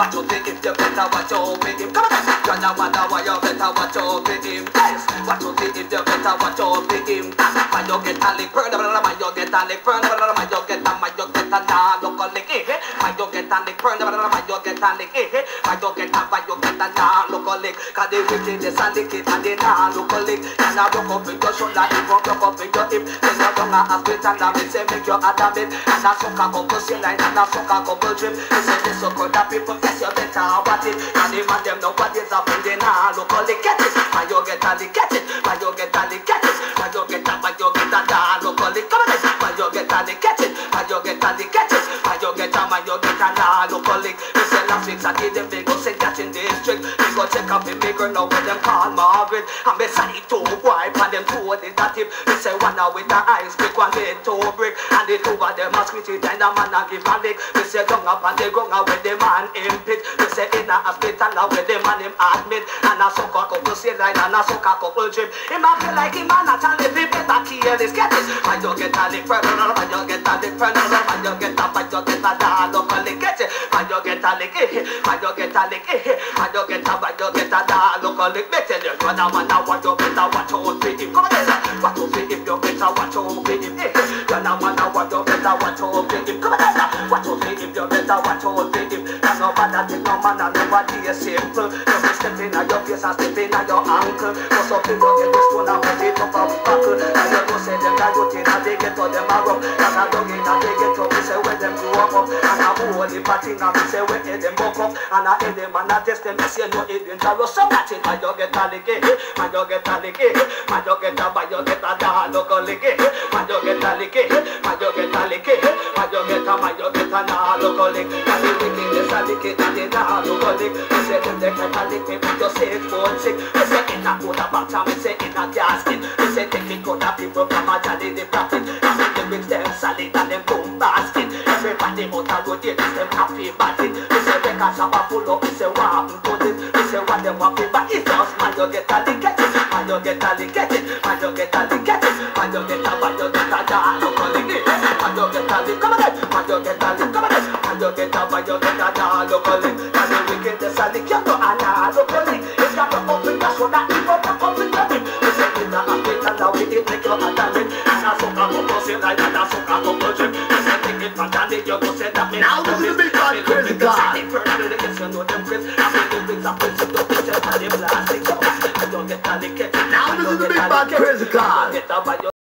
watch your baby, you better watch your baby. Come on, you know why you better watch your baby. Yes, watch your baby, you better watch your baby. Why you get a lick, why you get a lick, why you get a, why you get a look lick, eh? Lick, burn, get a lick, eh? Why get a nah, look a lick. Cause the wickedness and the kid and the nah, look a lick. And I broke up in your shoulder, even broke up in your hip. Then you don't have to and I say make you adamant. And I suck a couple saline and I suck a couple drip. They say this so good that people yes you better watch it. And the them nowadays are they nah, look a lick, get it. A lick, get it. A lick, get it. Get a nah, look a lick, come on. A lick, get it. A lick, get it. You get a nah, look a lick. They say last week I give them big go say catch in district. They go check up the maker now with them call Margaret. And beside two wipe and them two of the tip. They say one with the eyes quick one with two brick. And the two of them a squeeze it and the man a give a lick. They say dung up and they go out with the man in pit. They say in a hospital now with the man him admit. And a suck a couple saline and a suck a couple drip. Him a feel like him a not a live him better careless. Get it? Why you get a lick friend? Why you get a lick friend? Why you get a, why you get a dog up a lick? Get it? Why you get a lick? eh? Why you get a lick? eh? Why you get a, why you get a dog up a lick? You know man, now what you better watch out for him. Come on. What you see if you better watch out for him. know man, now what you better watch out for him. Come on, then. What you see if you better watch out for him. Now nobody take no man and nobody is simple. You be stepping on your face and stepping on your ankle. Cause up people get this stone and put it up a buckle. And a holy party now me say where them buck up. And a head them and a test them me say no it dangerous. So that's it. Man you get a lick eh. Man you get a lick eh. Man you get a man you get a dog look a lick eh. Man you get a lick eh. Man you get a lick eh. Man you get a man you get a nah look a lick. And the wickedness a lick it and the look a lick. Me say them they get a lick me put your safe phone sick. Me say in a good a and me say in a casket. Me say take it good a people from a jolly the Everybody out a road they them happy batting. Me say make a shabba full up. Me say what happen to this? Me say what them want but it's just man you get a lick it. Man you get a lick it. Man you get a lick. Man you get a man you get a look a lick it. Man you get a lick on. Man you get a lick on. Man you get a man you get a say for you go say that. Now this is the big man, crazy Chris. I mean the bricks are the the. Now this is the big man, crazy God. Get up by